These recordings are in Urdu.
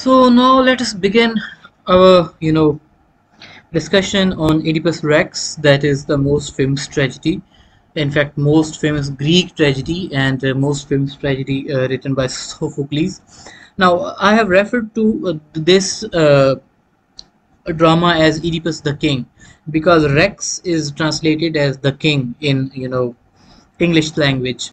so now let us begin our you know discussion on Oedipus Rex. That is the most famous tragedy. In fact most famous Greek tragedy and uh, most famous tragedy uh, written by Sophocles. Now I have referred to uh, this uh, drama as Oedipus the King because Rex is translated as the king in you know English language.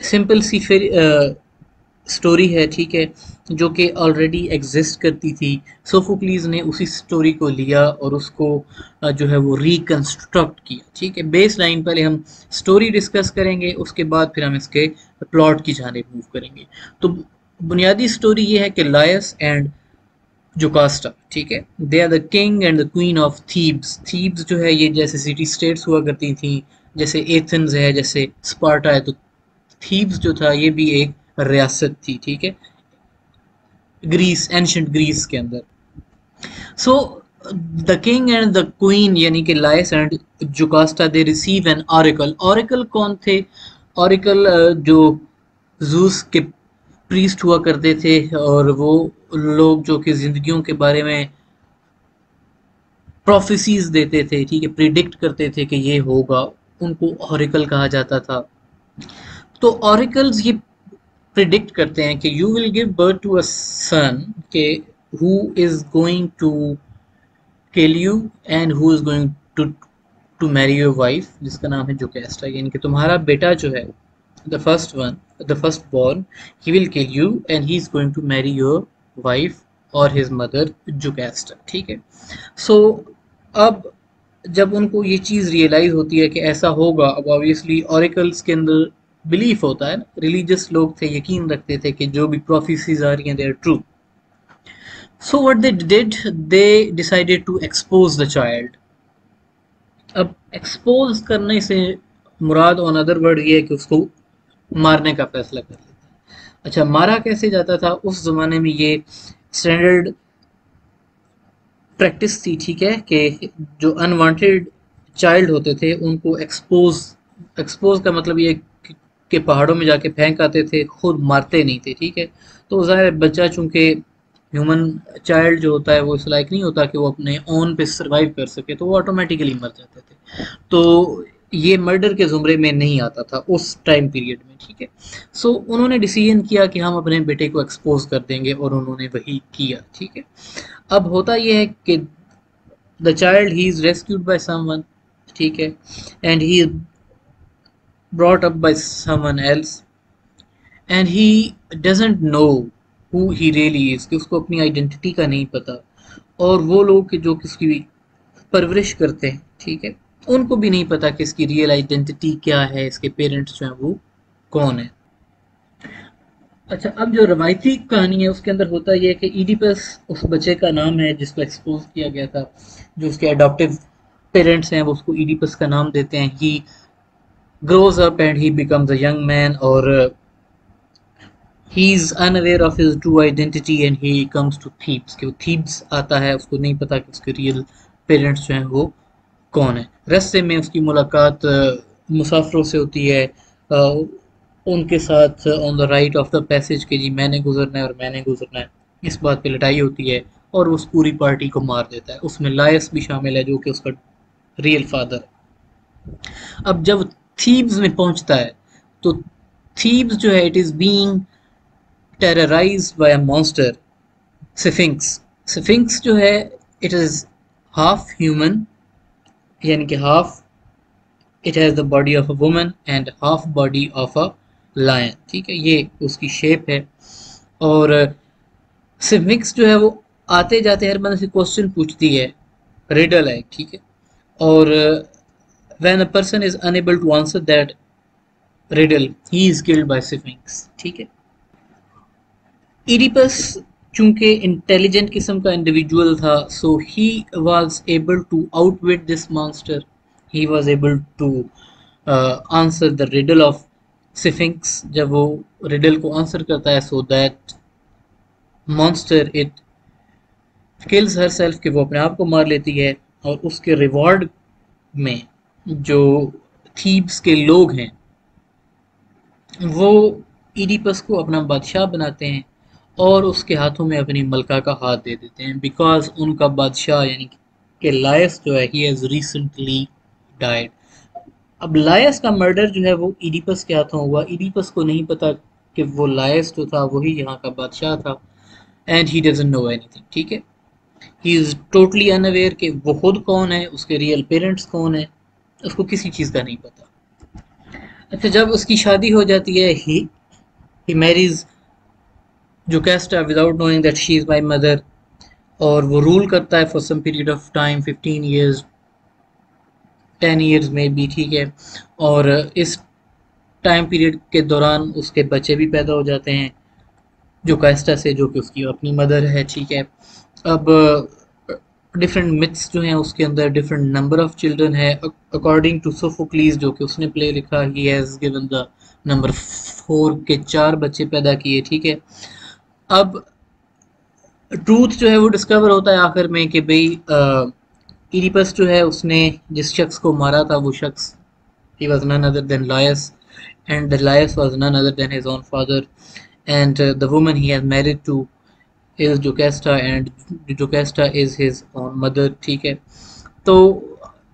Simple سی پھر سٹوری ہے، ٹھیک ہے، جو کہ آلریڈی ایگزسٹ کرتی تھی۔ سوفوکلیز نے اسی سٹوری کو لیا اور اس کو جو ہے وہ ریکنسٹرکٹ کیا، ٹھیک ہے۔ بیس لائن پہلے ہم سٹوری ڈسکس کریں گے، اس کے بعد پھر ہم اس کے پلاٹ کی جانب موو کریں گے۔ تو بنیادی سٹوری یہ ہے کہ لائس اینڈ جوکاسٹا ٹھیک ہے۔ They are the king and the queen of Thebes Thebes جو ہے، یہ جیسے سٹی اسٹیٹس ہوا کرتی تھیں، جیسے ایتھنز ہے، جیسے اسپارٹا ہے، تو تھیبس جو تھا، یہ بھی ایک ریاست تھی، ٹھیک ہے؟ گریس اینشنٹ گریس کے اندر۔ So the king and the queen یعنی کہ Laius and Jocasta they receive an oracle oracle کون تھے؟ اوریکل جو زوس کے پریسٹ ہوا کرتے تھے، اور وہ لوگ جو کہ زندگیوں کے بارے میں پروفیسیز دیتے تھے، ٹھیک ہے؟ پریڈکٹ کرتے تھے کہ یہ ہوگا، ان کو اوریکل کہا جاتا تھا۔ تو اوریکلز یہ پریڈکٹ کرتے ہیں کہ you will give birth to a son کہ who is going to kill you and who is going to to marry your wife جس کا نام ہے جو کیسٹا یعنی کہ تمہارا بیٹا جو ہے the first one the first born he will kill you and he is going to marry your wife اور ہز مدر جو کیسٹا ٹھیک ہے؟ سو اب جب ان کو یہ چیز ریئلائز ہوتی ہے کہ ایسا ہوگا اب آبویسلی اوریکلس کے اندر بلیف ہوتا ہے ریلیجس لوگ تھے، یقین رکھتے تھے کہ جو بھی پروفیسیز آ رہی ہیں they are true so what they did they decided to expose the child اب ایکسپوز کرنے سے مراد آن ادر ورڈ یہ ہے کہ اس کو مارنے کا فیصلہ کر لیتے ہیں اچھا مارا کیسے جاتا تھا؟ اس زمانے میں یہ اسٹینڈرڈ پریکٹس تھی، ٹھیک ہے، کہ جو انوانٹیڈ چائلڈ ہوتے تھے، ان کو ایکسپوز ایکسپوز کا مطلب یہ کہ- پہاڑوں میں جا کے پھینک آتے تھے، خود مارتے نہیں تھے، ٹھیک ہے؟ تو ظاہر بچہ چونکہ ہیومن چائلڈ جو ہوتا ہے، وہ اس لائق نہیں ہوتا کہ وہ اپنے اون پہ سروائیو کر سکے، تو وہ آٹومیٹیکلی مر جاتے تھے۔ تو یہ مرڈر کے زمرے میں نہیں آتا تھا اس ٹائم پیریڈ میں، ٹھیک ہے؟ سو انہوں نے ڈیسیجن کیا کہ ہم اپنے بیٹے کو ایکسپوز کر دیں گے اور انہوں نے وہی کیا، ٹھیک ہے؟ اب ہوتا یہ ہے کہ the child he is rescued by someone ٹھیک ہے؟ And he brought up by someone else and he doesn't know who he really is کہ اس کو اپنی آئیڈینٹی کا نہیں پتا، اور وہ لوگ کہ جو کس کی پرورش کرتے ہیں، ٹھیک ہے؟ ان کو بھی نہیں پتا کہ اس کی ریئل آئیڈینٹی کیا ہے، اس کے پیرنٹس جو ہیں وہ کون ہیں۔ اچھا اب جو روایتی کہانی ہے، اس کے اندر ہوتا یہ ہے کہ ایڈیپس اس بچے کا نام ہے جس کو ایکسپوز کیا گیا تھا، جو اس کے اڈاپٹیو پیرنٹس ہیں، وہ اس کو ایڈیپس کا نام دیتے ہیں، ہی grows up and he becomes a young man or uh, he's unaware of his true identity and he comes to Thebes. کہ وہ Thebes آتا ہے اس کو نہیں پتا کہ اس کے ریئل پیرنٹس جو ہیں وہ کون ہیں۔ رستے میں اس کی ملاقات مسافروں سے ہوتی ہے۔ ان کے ساتھ on the rite of the passage کہ جی میں نے گزرنا ہے اور میں نے گزرنا ہے۔ اس بات پہ لڑائی ہوتی ہے اور اس پوری پارٹی کو مار دیتا ہے۔ اس میں لائس بھی شامل ہے جو کہ اس کا ریئل فادر ہے۔ اب جب تھیبز میں پہنچتا ہے۔ تو تھیبز جو ہے it is being terrorize by a monster Sphinx Sphinx جو ہے اٹ از ہاف ہیومن یعنی کہ half it has the body of a woman and half body of a lion ٹھیک ہے، یہ اس کی شیپ ہے۔ اور سفنکس جو ہے، وہ آتے جاتے ہر بندے سے کوشچن پوچھتی ہے ریڈل ہے۔ ٹھیک ہے۔ اور when a person is unable to answer that riddle he is killed by sphinx ٹھیک ہے ایڈیپس چونکہ انٹیلیجنٹ قسم کا انڈیویجول تھا so he was able to outwit this monster he was able to answer the riddle of Sphinx جب وہ ریڈل کو آنسر کرتا ہے so that monster it kills herself کہ وہ اپنے آپ کو مار لیتی ہے اور اس کے ریوارڈ میں جو تھیبس کے لوگ ہیں، وہ ایڈیپس کو اپنا بادشاہ بناتے ہیں اور اس کے ہاتھوں میں اپنی ملکہ کا ہاتھ دے دیتے ہیں۔ بیکاز ان کا بادشاہ یعنی کہ لائس جو ہے ہی ہیز ریسنٹلی ڈائڈ اب لائس کا مرڈر جو ہے، وہ ایڈیپس کے ہاتھوں ہوا۔ ایڈیپس کو نہیں پتا کہ وہ لائس جو تھا، وہی یہاں کا بادشاہ تھا۔ And he doesn't know anything ٹھیک ہے؟ ہی از ٹوٹلی ان اویئر کہ وہ خود کون ہے، اس کے ریئل پیرنٹس کون ہیں۔ اس کو کسی چیز کا نہیں پتا۔ اچھا جب اس کی شادی ہو جاتی ہے he he marries Jocasta ہے without knowing that she is my mother اور وہ رول کرتا ہے for some period of time fifteen years ten years میں بھی ٹھیک ہے۔ اور اس ٹائم پیریڈ کے دوران اس کے بچے بھی پیدا ہو جاتے ہیں جو کیسٹا سے، جو کہ اس کی اپنی مدر ہے، ٹھیک ہے۔ اب ڈفرینٹ متس جو ہیں اس کے اندر ڈفرینٹ نمبر آف چلڈرن ہے اکارڈنگ ٹو سوفوکلیز جو کہ اس نے پلے لکھا he has given the number four کے چار بچے پیدا کیے، ٹھیک ہے؟ اب ٹروتھ جو ہے وہ ڈسکور ہوتا ہے آخر میں کہ بھئی ایڈیپس جو ہے اس نے جس شخص کو مارا تھا، وہ شخص he was none other than Laius and the Laius was none other than his own father and the woman he has married to is Jocasta and Jocasta is his own mother ٹھیک ہے؟ تو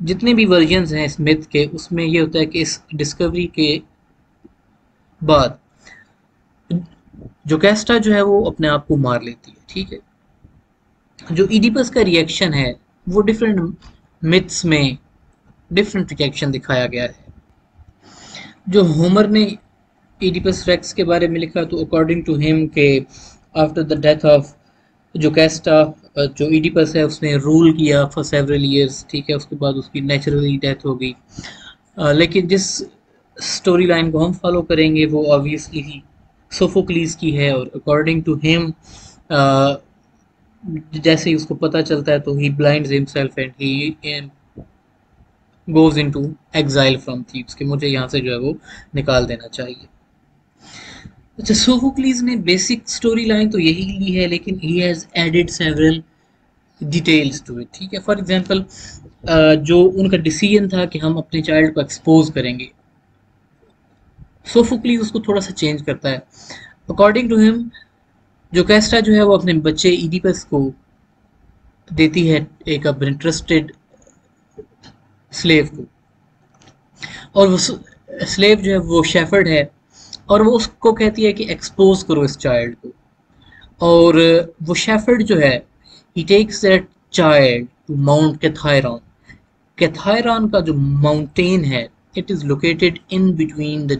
جتنے بھی ورژنز ہیں اس مت کے، اس میں یہ ہوتا ہے کہ اس ڈسکوری کے بعد جوکیسٹا جو ہے وہ اپنے آپ کو مار لیتی ہے، ٹھیک ہے؟ جو ایڈیپس کا ریئیکشن ہے، وہ ڈفرینٹ متس میں ڈفرینٹ ریئیکشن دکھایا گیا ہے۔ جو ہومر نے ایڈیپس ریکس کے بارے میں لکھا تو اکارڈنگ ٹو ہم کہ آفٹر دا ڈیتھ آف جو کیسٹا جو ایڈیپس ہے، اس نے رول کیا فار سیورل ایئرس ٹھیک ہے، اس کے بعد اس کی نیچرلی ڈیتھ ہو گئی لیکن جس سٹوری لائن کو ہم فالو کریں گے، وہ آبویسلی ہی سوفوکلیز کی ہے اور اکارڈنگ ٹو ہم جیسے ہی اس کو پتہ چلتا ہے تو he blinds himself and he goes into exile from Thebes کہ مجھے یہاں سے جو ہے وہ نکال دینا چاہیے۔ اچھا سوفوکلیز نے بیسک سٹوری لائن تو یہی لی ہے، لیکن he has added several details to it ٹھیک ہے؟ فار ایگزامپل جو ان کا ڈیسیجن تھا کہ ہم اپنے چائلڈ کو ایکسپوز کریں گے۔ سوفوکلیز اس کو تھوڑا سا چینج کرتا ہے۔ اکارڈنگ ٹو ہم جو کیسٹا جو ہے، وہ اپنے بچے ایڈیپس کو دیتی ہے ایک اب انٹرسٹیڈ سلیو کو۔ اور وہ سلیو جو ہے، وہ شیفرڈ ہے۔ اور وہ اس کو کہتی ہے کہ ایکسپوز کرو اس چائلڈ کو۔ اور وہ شیفرڈ جو ہے he takes that child to Mount Cithaeron Cithaeron کا جو ماؤنٹین ہے it is located in between the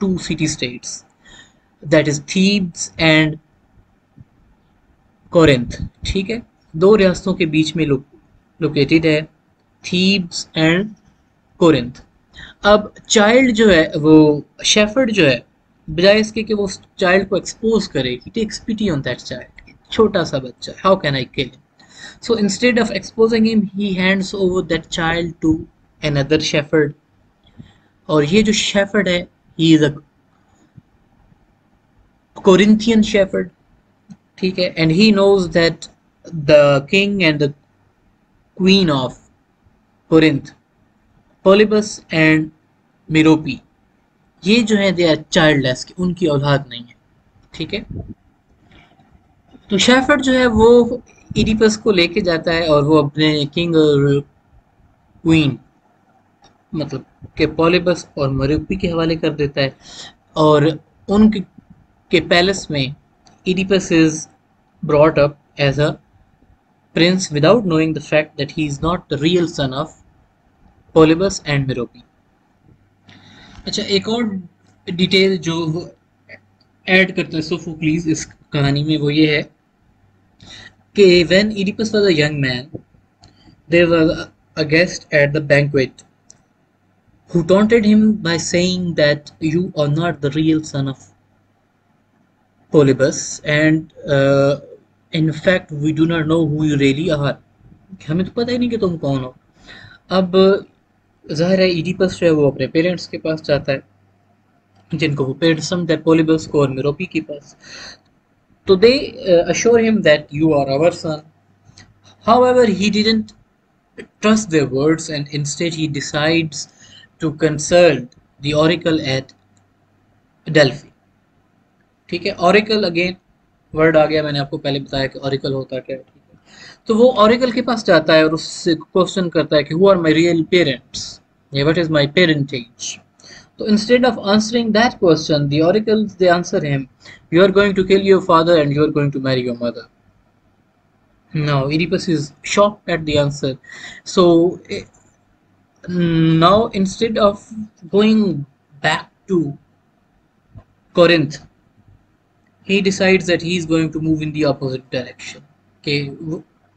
two city states that is Thebes and Corinth ٹھیک ہے؟ دو ریاستوں کے بیچ میں لوکیٹڈ ہے تھیبس اینڈ کورنتھ اب چائلڈ جو ہے، وہ شیفرڈ جو ہے بجائے اس کے کہ وہ چائلڈ کو ایکسپوز کرے ہی ٹیکس پیٹی آن دیٹ چائلڈ چھوٹا سا بچہ ہاؤ کین آئی کل سو instead of exposing him he hands over that child to an other shepherd اور یہ جو شیفرڈ ہے ہی از اے کورنتھین شیفرڈ ٹھیک ہے? And he knows that the king and the queen of Corinth Polybus and Merope یہ جو ہیں دے آر چائلڈ لیس ان کی اولاد نہیں ہے۔ ٹھیک ہے؟ تو شیفرڈ جو ہے وہ ایڈیپس کو لے کے جاتا ہے اور وہ اپنے کنگ اور کوئین مطلب کہ پولیبس اور مروپی کے حوالے کر دیتا ہے۔ اور ان کے پیلس میں Oedipus is brought up as a prince without knowing the fact that he is not the real son of Polybus and Merope اچھا ایک اور ڈیٹیل جو ایڈ کرتا ہے سوفوکلیز اس کہانی میں وہ یہ ہے کہ when Oedipus was a young man there was a guest at the banquet who taunted him by saying that you are not the real son of Polybus and uh, in fact we do not know who you really are. ہمیں تو پتہ ہی نہیں کہ تم کون ہو۔ اب ظاہر ہے ایڈیپس جو ہے وہ اپنے پیرنٹس کے پاس جاتا ہے، جن کو وہ پیرنٹس سمجھتا ہے پولیبس کو اور میروپی کے پاس۔ تو they assure him that you are our son however he didn't trust their words and instead he decides to consult the oracle at Delphi ٹھیک ہے؟ اوریکل اگین ورڈ آ گیا، میں نے آپ کو پہلے بتایا کہ اوریکل ہوتا کیا ٹھیک ہے۔ تو وہ اوریکل کے پاس جاتا ہے اور اس سے کوشچن کرتا ہے کہ who are my real parents yeah, what is my parentage? So instead of answering that question the oracles they answer him you are going to kill your father and you are going to marry your mother. Now Oedipus is shocked at the answer. So eh, now instead of going back to Corinth he decides that he is going to move in the opposite direction. Okay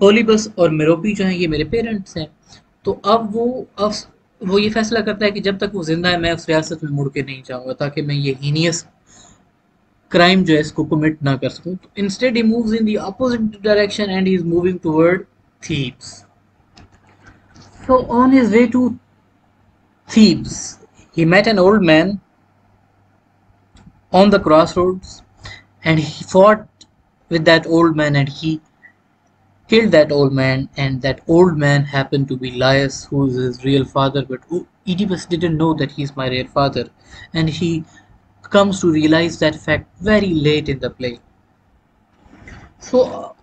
پولیبس اور میروپی جو ہیں، یہ میرے پیرنٹس ہیں. تو اب وہ اب وہ یہ فیصلہ کرتا ہے کہ جب تک وہ زندہ ہے، میں اس ریاست میں مڑ کے نہیں جاؤں گا، تاکہ میں یہ ہینیس کرائم جو ہے، اس کو کمٹ نہ کر سکوں. تو instead he moves in the opposite direction and he is moving toward Thebes so on his way to Thebes he met an old man on the crossroads and he fought with that old man and he killed that old man and that old man happened to be Laius who is his real father but Oedipus didn't know that he's my real father and he comes to realize that fact very late in the play. So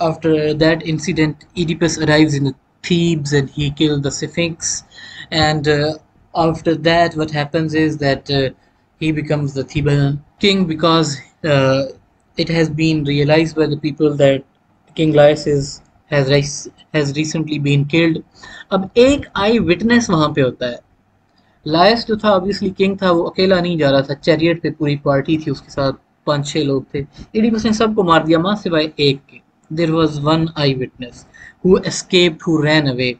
after that incident Oedipus arrives in Thebes and he killed the Sphinx and uh, after that what happens is that uh, he becomes the Theban king because uh, it has been realized by the people that King Laius is has has recently been killed. اب ایک آئی وٹنس وہاں پہ ہوتا ہے۔ لائس جو تھا، obviously king تھا، وہ اکیلا نہیں جا رہا تھا۔ چیریٹ پہ پوری پارٹی تھی، اس کے ساتھ پانچ چھ لوگ تھے۔ ایڈیپس نے سب کو مار دیا، ماں سوائے ایک کے۔ There was one eyewitness who escape who ran away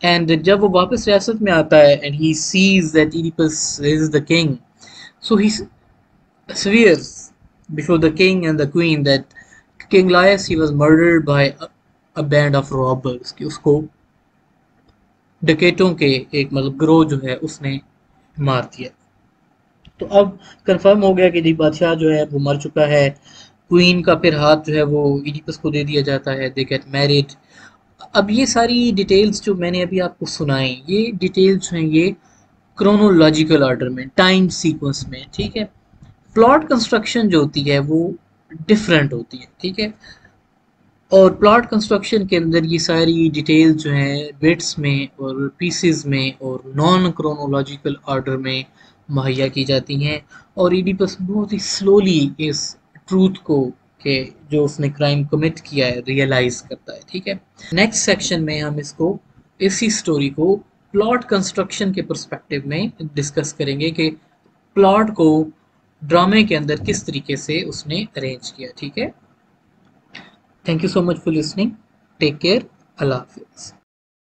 and جب وہ واپس ریاست میں آتا ہے and he says that Oedipus is the king so he swears before the king and the queen that king Laius he was murdered by a band of robbers کہ اس کو ڈکیٹوں کے ایک مطلب گروہ جو ہے، اس نے مار دیا۔ تو اب کنفرم ہو گیا کہ جی بادشاہ جو ہے، وہ مر چکا ہے۔ کوئین کا پھر ہاتھ جو ہے، وہ ایڈیپس کو دے دیا جاتا ہے۔ دے گیٹ میرڈ اب یہ ساری ڈیٹیلز جو میں نے ابھی آپ کو سنائیں یہ ڈیٹیلز ہیں، یہ کرونولوجیکل آرڈر میں ٹائم سیکوینس میں، ٹھیک ہے۔ پلاٹ کنسٹرکشن جو ہوتی ہے وہ ڈفرینٹ ہوتی ہے، ٹھیک ہے؟ اور پلاٹ کنسٹرکشن کے اندر یہ ساری ڈیٹیل جو ہیں بٹس میں اور پیسز میں اور نان کرونولوجیکل آرڈر میں مہیا کی جاتی ہیں۔ اور ایڈیپس بہت ہی سلولی اس ٹروتھ کو کہ جو اس نے کرائم کمٹ کیا ہے ریئلائز کرتا ہے، ٹھیک ہے؟ نیکسٹ سیکشن میں ہم اس کو، اسی سٹوری کو پلاٹ کنسٹرکشن کے پرسپیکٹیو میں ڈسکس کریں گے کہ پلاٹ کو ڈرامے کے اندر کس طریقے سے اس نے ارینج کیا، ٹھیک ہے؟ Thank you so much for listening take care اللہ حافظ.